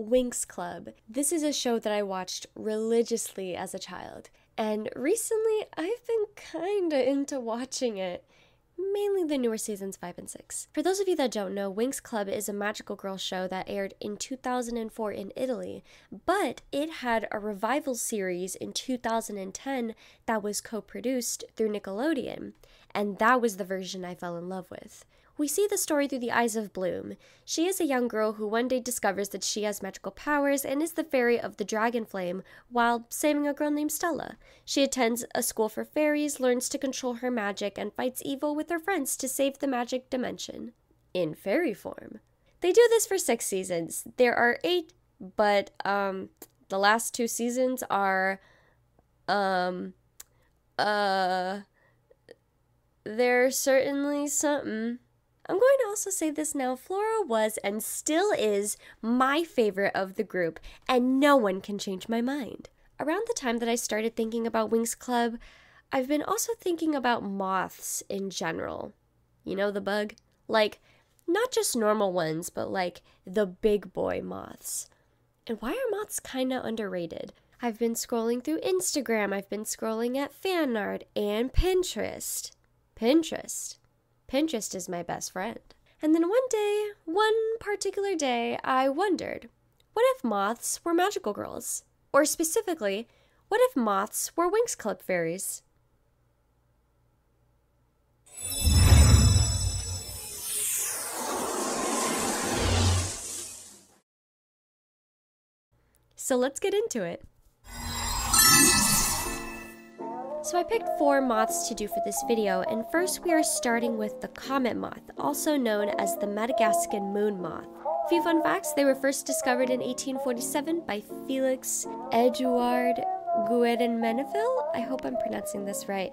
Winx Club. This is a show that I watched religiously as a child, and recently I've been kinda into watching it mainly the newer seasons 5 and 6. For those of you that don't know, Winx Club is a magical girl show that aired in 2004 in Italy, but it had a revival series in 2010 that was co produced through Nickelodeon, and that was the version I fell in love with. We see the story through the eyes of Bloom. She is a young girl who one day discovers that she has magical powers and is the fairy of the dragon flame while saving a girl named Stella. She attends a school for fairies, learns to control her magic, and fights evil with her friends to save the magic dimension in fairy form. They do this for six seasons. There are eight, but um, the last two seasons are um uh they're certainly something. I'm going to also say this now Flora was and still is my favorite of the group, and no one can change my mind. Around the time that I started thinking about Winx Club, I've been also thinking about moths in general. You know the bug? Like, not just normal ones, but like the big boy moths. And why are moths kinda underrated? I've been scrolling through Instagram, I've been scrolling at fan art and Pinterest. Pinterest. Pinterest is my best friend. And then one day, one particular day, I wondered what if moths were magical girls? Or specifically, what if moths were Winx Club fairies? So let's get into it. So I picked four moths to do for this video, and first we are starting with the comet moth, also known as the Madagascan moon moth. Few fun facts, they were first discovered in 1847 by Felix Eduard Guérin-Méneville. I hope I'm pronouncing this right.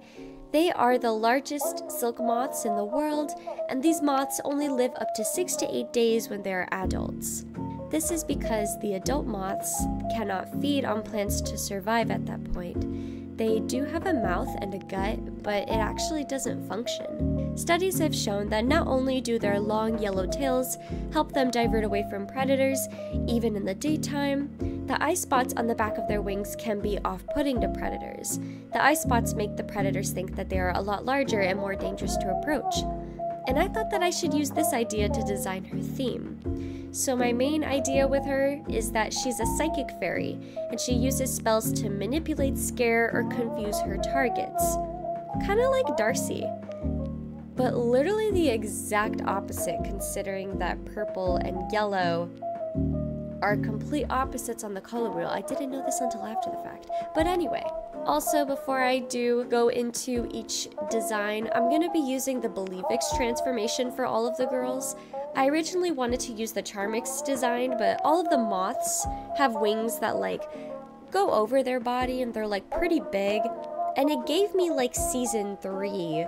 They are the largest silk moths in the world, and these moths only live up to 6 to 8 days when they are adults. This is because the adult moths cannot feed on plants to survive at that point. They do have a mouth and a gut, but it actually doesn't function. Studies have shown that not only do their long yellow tails help them divert away from predators, even in the daytime, the eye spots on the back of their wings can be off putting to predators. The eye spots make the predators think that they are a lot larger and more dangerous to approach. And I thought that I should use this idea to design her theme. So, my main idea with her is that she's a psychic fairy, and she uses spells to manipulate, scare, or confuse her targets. Kinda like Darcy. But literally the exact opposite, considering that purple and yellow are complete opposites on the color wheel. I didn't know this until after the fact. But anyway, also before I do go into each design, I'm going to be using the Believix transformation for all of the girls. I originally wanted to use the Charmix design, but all of the moths have wings that like go over their body and they're like pretty big. And it gave me like season 3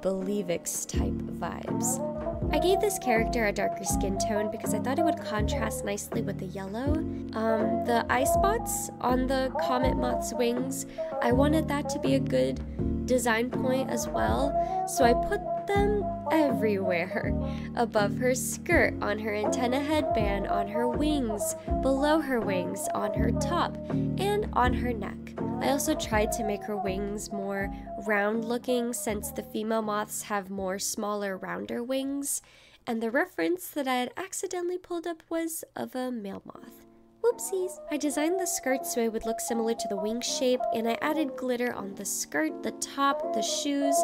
Believix type vibes. I gave this character a darker skin tone because I thought it would contrast nicely with the yellow. Um, the eye spots on the comet moth's wings, I wanted that to be a good design point as well, so I put them everywhere. Above her skirt, on her antenna headband, on her wings, below her wings, on her top, and on her neck. I also tried to make her wings more round looking since the female moths have more smaller, rounder wings, and the reference that I had accidentally pulled up was of a male moth. Whoopsies! I designed the skirt so it would look similar to the wing shape, and I added glitter on the skirt, the top, the shoes,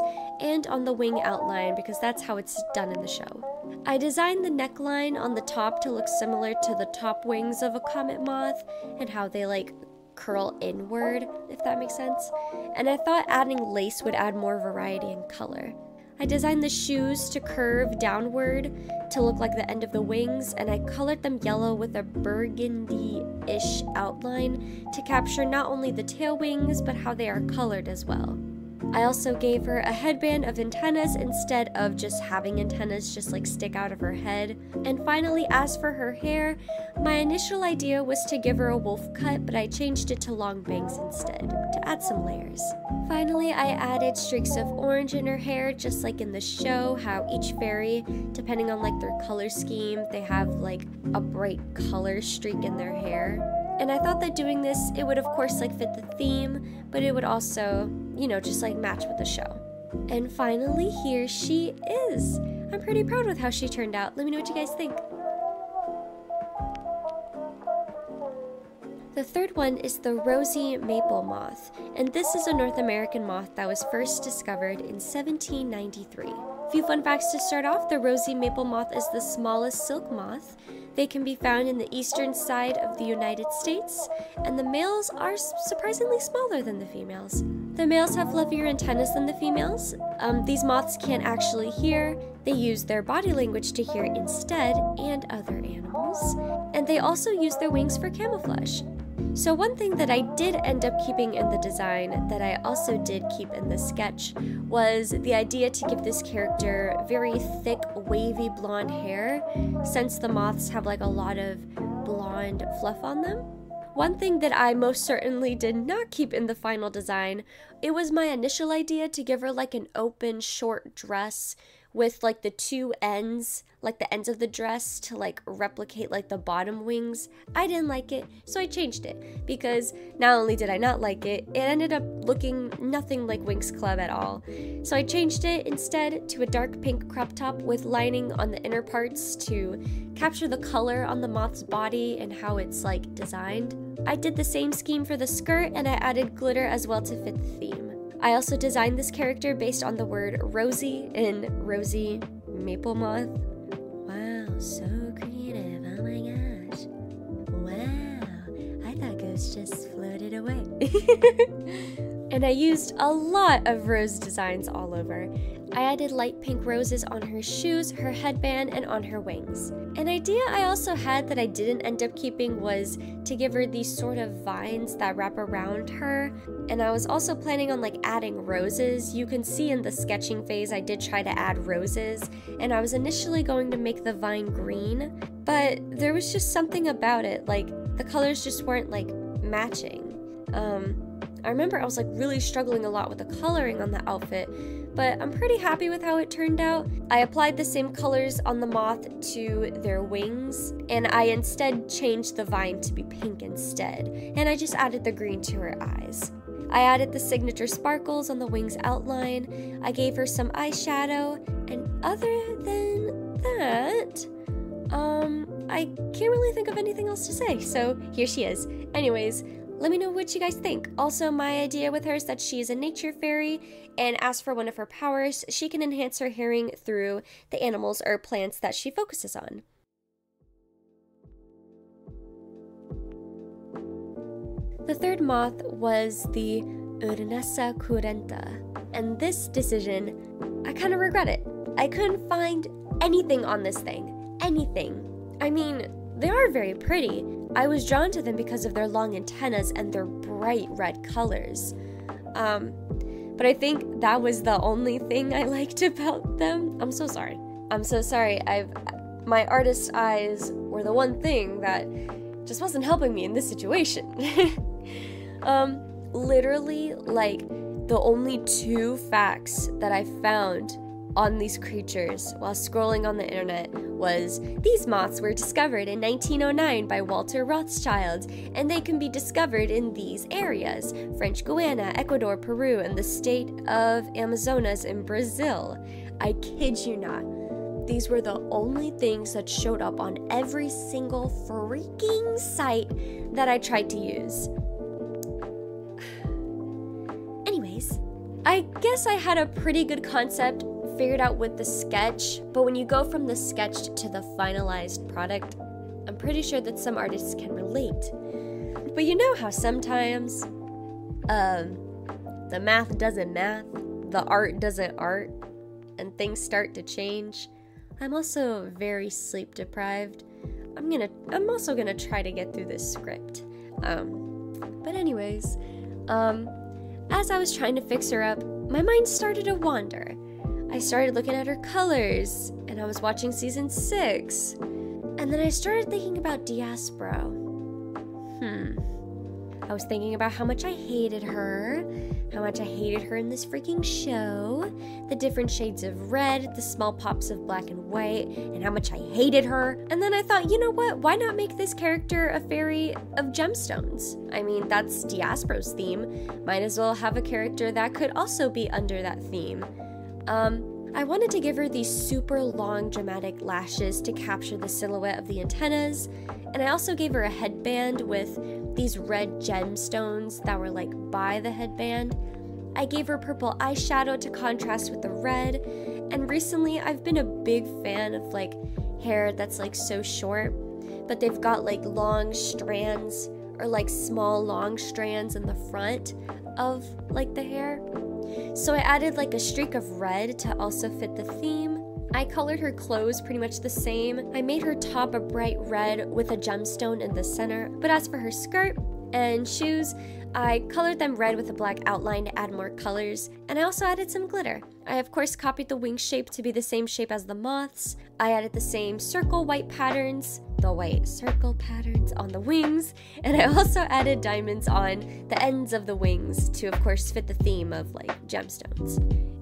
and on the wing outline because that's how it's done in the show. I designed the neckline on the top to look similar to the top wings of a comet moth and how they like curl inward, if that makes sense. And I thought adding lace would add more variety and color. I designed the shoes to curve downward to look like the end of the wings, and I colored them yellow with a burgundy ish outline to capture not only the tail wings but how they are colored as well. I also gave her a headband of antennas instead of just having antennas just like stick out of her head. And finally, as for her hair, My initial idea was to give her a wolf cut, but I changed it to long bangs instead, to add some layers. Finally, I added streaks of orange in her hair, just like in the show, how each fairy, depending on like their color scheme, they have like a bright color streak in their hair. And I thought that doing this, it would of course like fit the theme, but it would also, you know, just like match with the show. And finally, here she is. I'm pretty proud with how she turned out. Let me know what you guys think. The third one is the rosy maple moth, and this is a North American moth that was first discovered in 1793. A Few fun facts to start off the rosy maple moth is the smallest silk moth. They can be found in the eastern side of the United States, and the males are surprisingly smaller than the females. The males have fluffier antennas than the females. Um, these moths can't actually hear, they use their body language to hear instead, and other animals. And they also use their wings for camouflage. So one thing that I did end up keeping in the design that I also did keep in the sketch was the idea to give this character very thick wavy blonde hair since the moths have like a lot of blonde fluff on them. One thing that I most certainly did not keep in the final design, it was my initial idea to give her like an open short dress with like the two ends, like the ends of the dress to like replicate like the bottom wings. I didn't like it, so I changed it because not only did I not like it, it ended up looking nothing like Winx Club at all. So I changed it instead to a dark pink crop top with lining on the inner parts to capture the color on the moth's body and how it's like designed. I did the same scheme for the skirt and I added glitter as well to fit the theme. I also designed this character based on the word rosy in Rosy Maple Moth. Wow, so creative. Oh my gosh. Wow. I thought ghosts just floated away. and I used a lot of rose designs all over. I added light pink roses on her shoes, her headband, and on her wings. An idea I also had that I didn't end up keeping was to give her these sort of vines that wrap around her. And I was also planning on like adding roses. You can see in the sketching phase I did try to add roses, and I was initially going to make the vine green, but there was just something about it, like the colors just weren't like matching. Um, I remember I was like really struggling a lot with the coloring on the outfit, but I'm pretty happy with how it turned out. I applied the same colors on the moth to their wings, and I instead changed the vine to be pink instead, and I just added the green to her eyes. I added the signature sparkles on the wings outline, I gave her some eyeshadow, and other than that, um, I can't really think of anything else to say, so here she is. Anyways, let me know what you guys think. Also, my idea with her is that she is a nature fairy, and as for one of her powers, she can enhance her hearing through the animals or plants that she focuses on. The third moth was the Urnessa curenta, and this decision, I kind of regret it. I couldn't find anything on this thing. Anything. I mean, they are very pretty, I was drawn to them because of their long antennas and their bright red colors. Um, but I think that was the only thing I liked about them. I'm so sorry. I'm so sorry. I've my artist eyes were the one thing that just wasn't helping me in this situation. um, literally, like the only two facts that I found on these creatures while scrolling on the internet was these moths were discovered in 1909 by Walter Rothschild, and they can be discovered in these areas French Guiana, Ecuador, Peru, and the state of Amazonas in Brazil. I kid you not. These were the only things that showed up on every single freaking site that I tried to use. Anyways, I guess I had a pretty good concept figured out with the sketch, but when you go from the sketch to the finalized product, I'm pretty sure that some artists can relate. But you know how sometimes um, the math doesn't math, the art doesn't art, and things start to change. I'm also very sleep deprived. I'm gonna I'm also gonna try to get through this script. Um, but anyways, um, as I was trying to fix her up, my mind started to wander. I started looking at her colors, and I was watching season 6. And then I started thinking about Diaspro. Hmm. I was thinking about how much I hated her, how much I hated her in this freaking show, the different shades of red, the small pops of black and white, and how much I hated her. And then I thought, you know what? Why not make this character a fairy of gemstones? I mean, that's Diaspro's theme. Might as well have a character that could also be under that theme. Um, I wanted to give her these super long dramatic lashes to capture the silhouette of the antennas, and I also gave her a headband with these red gemstones that were like by the headband. I gave her purple eyeshadow to contrast with the red, and recently I've been a big fan of like hair that's like so short, but they've got like long strands or like small long strands in the front of like the hair. So I added like a streak of red to also fit the theme. I colored her clothes pretty much the same. I made her top a bright red with a gemstone in the center, but as for her skirt and shoes, I colored them red with a black outline to add more colors, and I also added some glitter. I of course copied the wing shape to be the same shape as the moths. I added the same circle white patterns, the white circle patterns on the wings, and I also added diamonds on the ends of the wings to, of course, fit the theme of like gemstones.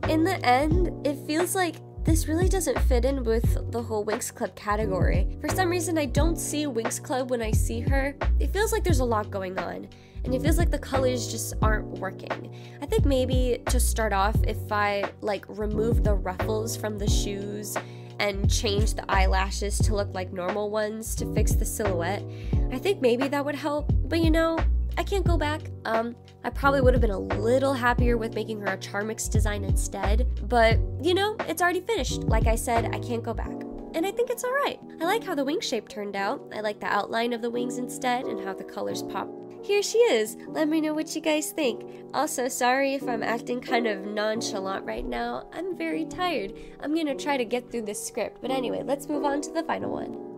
In the end, it feels like this really doesn't fit in with the whole Winx Club category. For some reason, I don't see Winx Club when I see her. It feels like there's a lot going on, and it feels like the colors just aren't working. I think maybe to start off, if I like remove the ruffles from the shoes and change the eyelashes to look like normal ones to fix the silhouette. I think maybe that would help, but you know, I can't go back. Um, I probably would have been a little happier with making her a Charmix design instead, but you know, it's already finished. Like I said, I can't go back. And I think it's alright. I like how the wing shape turned out. I like the outline of the wings instead and how the colors pop here she is. Let me know what you guys think. Also, sorry if I'm acting kind of nonchalant right now. I'm very tired. I'm gonna try to get through this script. But anyway, let's move on to the final one.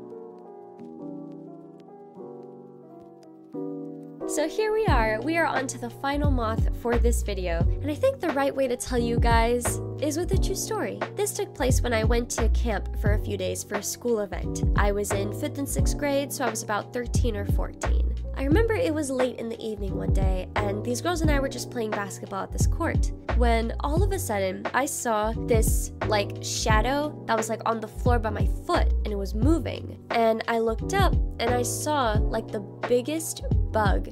So here we are, we are on to the final moth for this video, and I think the right way to tell you guys is with a true story. This took place when I went to camp for a few days for a school event. I was in 5th and 6th grade, so I was about 13 or 14. I remember it was late in the evening one day, and these girls and I were just playing basketball at this court, when all of a sudden I saw this like shadow that was like on the floor by my foot, and it was moving. And I looked up, and I saw like the biggest bug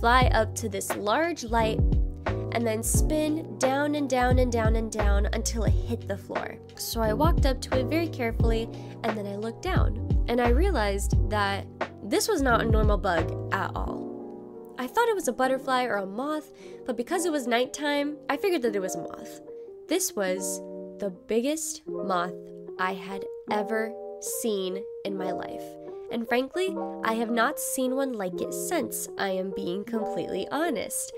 fly up to this large light and then spin down and down and down and down until it hit the floor. So I walked up to it very carefully and then I looked down and I realized that this was not a normal bug at all. I thought it was a butterfly or a moth, but because it was nighttime, I figured that it was a moth. This was the biggest moth I had ever seen in my life. And frankly, I have not seen one like it since, I am being completely honest.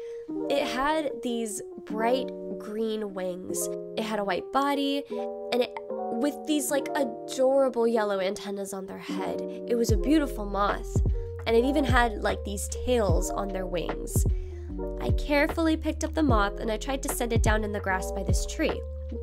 It had these bright green wings. It had a white body, and it with these like adorable yellow antennas on their head. It was a beautiful moth, and it even had like these tails on their wings. I carefully picked up the moth and I tried to set it down in the grass by this tree.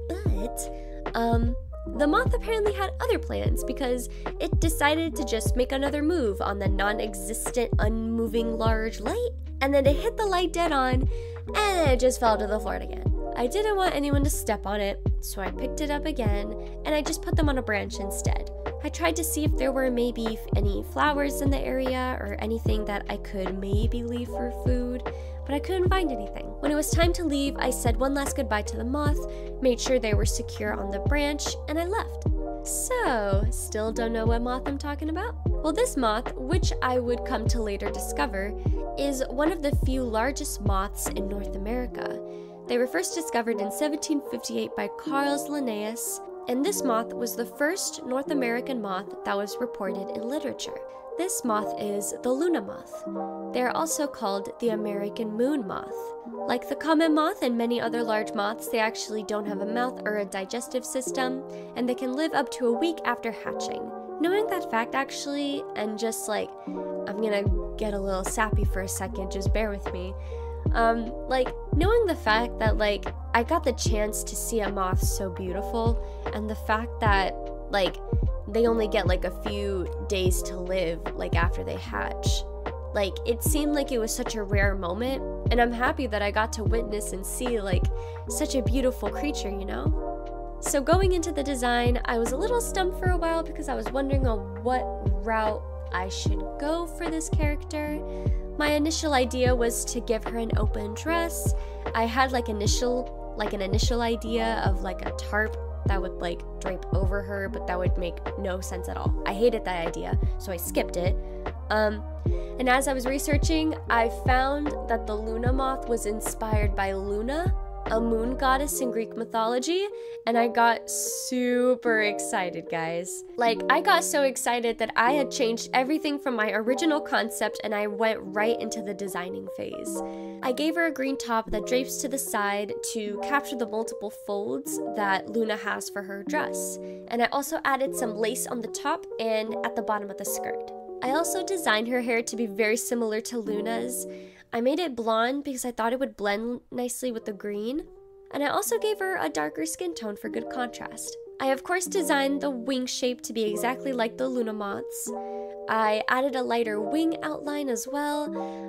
But, um, the moth apparently had other plans because it decided to just make another move on the non existent, unmoving large light, and then it hit the light dead on, and it just fell to the floor again. I didn't want anyone to step on it, so I picked it up again and I just put them on a branch instead. I tried to see if there were maybe any flowers in the area or anything that I could maybe leave for food, but I couldn't find anything. When it was time to leave, I said one last goodbye to the moth, made sure they were secure on the branch, and I left. So, still don't know what moth I'm talking about? Well, this moth, which I would come to later discover, is one of the few largest moths in North America. They were first discovered in 1758 by Carl Linnaeus, and this moth was the first North American moth that was reported in literature. This moth is the Luna moth. They are also called the American moon moth. Like the comet moth and many other large moths, they actually don't have a mouth or a digestive system, and they can live up to a week after hatching. Knowing that fact, actually, and just like, I'm gonna get a little sappy for a second, just bear with me. Um, like, knowing the fact that, like, I got the chance to see a moth so beautiful, and the fact that, like, they only get like a few days to live like after they hatch. Like it seemed like it was such a rare moment and I'm happy that I got to witness and see like such a beautiful creature, you know? So going into the design, I was a little stumped for a while because I was wondering on what route I should go for this character. My initial idea was to give her an open dress. I had like initial like an initial idea of like a tarp that would like drape over her, but that would make no sense at all. I hated that idea, so I skipped it. Um, and as I was researching, I found that the Luna moth was inspired by Luna, a moon goddess in Greek mythology, and I got super excited, guys. Like, I got so excited that I had changed everything from my original concept and I went right into the designing phase. I gave her a green top that drapes to the side to capture the multiple folds that Luna has for her dress, and I also added some lace on the top and at the bottom of the skirt. I also designed her hair to be very similar to Luna's. I made it blonde because I thought it would blend nicely with the green. And I also gave her a darker skin tone for good contrast. I of course designed the wing shape to be exactly like the Luna moths. I added a lighter wing outline as well.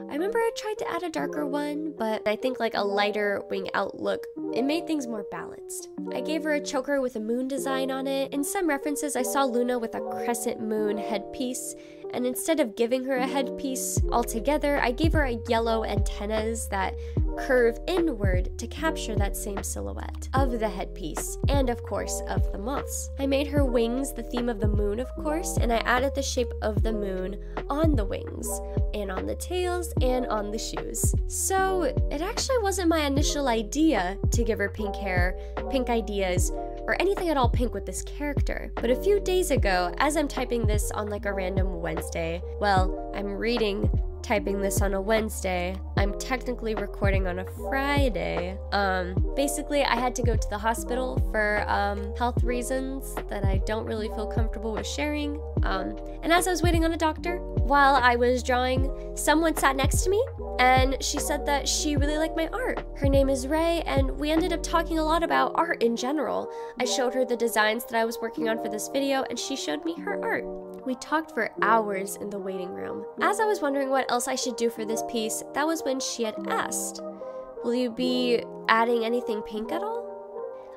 I remember I tried to add a darker one, but I think like a lighter wing outlook, it made things more balanced. I gave her a choker with a moon design on it. In some references, I saw Luna with a crescent moon headpiece, and instead of giving her a headpiece altogether, I gave her a yellow antennas that curve inward to capture that same silhouette of the headpiece and, of course, of the moths. I made her wings the theme of the moon, of course, and I added the shape of the moon on the wings and on the tails and on the shoes. So it actually wasn't my initial idea to give her pink hair, pink ideas, or anything at all pink with this character. But a few days ago, as I'm typing this on like a random Wednesday, well, I'm reading typing this on a Wednesday. I'm technically recording on a Friday. Um, basically, I had to go to the hospital for um, health reasons that I don't really feel comfortable with sharing. Um, and as I was waiting on a doctor, while I was drawing, someone sat next to me and she said that she really liked my art. Her name is Ray, and we ended up talking a lot about art in general. I showed her the designs that I was working on for this video, and she showed me her art. We talked for hours in the waiting room. As I was wondering what else I should do for this piece, that was when she had asked, Will you be adding anything pink at all?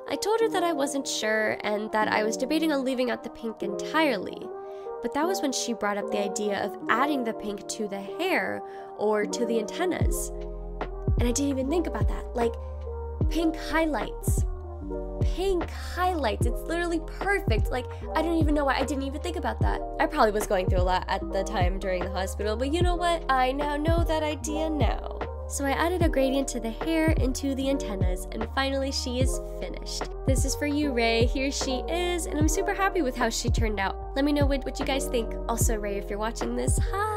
I told her that I wasn't sure and that I was debating on leaving out the pink entirely. But that was when she brought up the idea of adding the pink to the hair or to the antennas. And I didn't even think about that. Like, pink highlights pink highlights. It's literally perfect. Like, I don't even know why I didn't even think about that. I probably was going through a lot at the time during the hospital, but you know what? I now know that idea now. So I added a gradient to the hair and to the antennas, and finally she is finished. This is for you, Ray. Here she is, and I'm super happy with how she turned out. Let me know what, what you guys think. Also, Ray, if you're watching this, hi!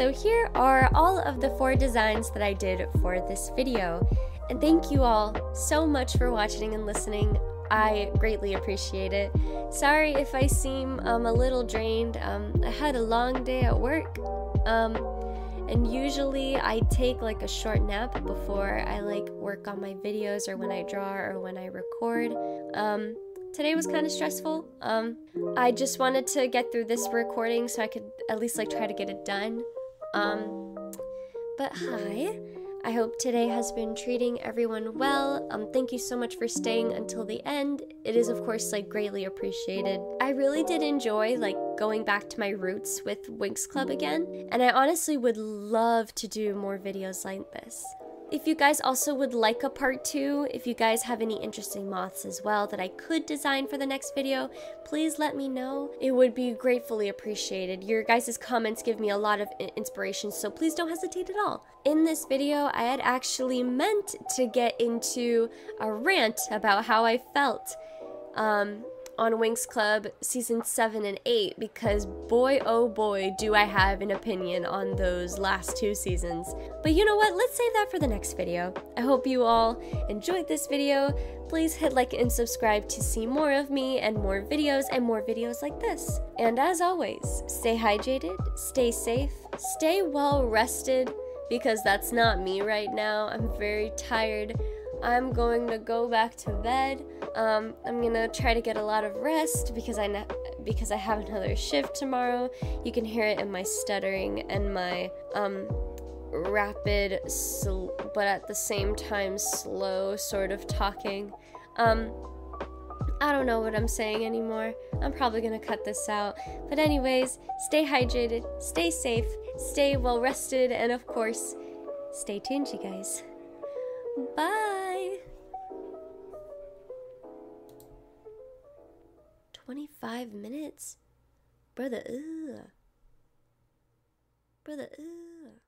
So here are all of the four designs that I did for this video. And thank you all so much for watching and listening. I greatly appreciate it. Sorry if I seem um, a little drained. Um, I had a long day at work. Um, and usually I take like a short nap before I like work on my videos or when I draw or when I record. Um, today was kind of stressful. Um, I just wanted to get through this recording so I could at least like try to get it done. Um, but hi. I hope today has been treating everyone well. Um, thank you so much for staying until the end. It is, of course, like greatly appreciated. I really did enjoy like going back to my roots with Winx Club again, and I honestly would love to do more videos like this. If you guys also would like a part two, if you guys have any interesting moths as well that I could design for the next video, please let me know. It would be gratefully appreciated. Your guys' comments give me a lot of inspiration, so please don't hesitate at all. In this video, I had actually meant to get into a rant about how I felt. Um, on Winx Club season 7 and 8 because boy oh boy do I have an opinion on those last two seasons. But you know what, let's save that for the next video. I hope you all enjoyed this video. Please hit like and subscribe to see more of me and more videos and more videos like this. And as always, stay hydrated, stay safe, stay well rested because that's not me right now. I'm very tired. I'm going to go back to bed. Um, I'm gonna try to get a lot of rest because I ne- because I have another shift tomorrow. You can hear it in my stuttering and my um, rapid, sl- but at the same time slow sort of talking. Um, I don't know what I'm saying anymore. I'm probably gonna cut this out. But, anyways, stay hydrated, stay safe, stay well rested, and of course, stay tuned, you guys. Bye! 25 minutes? Brother, ugh. Brother, ugh.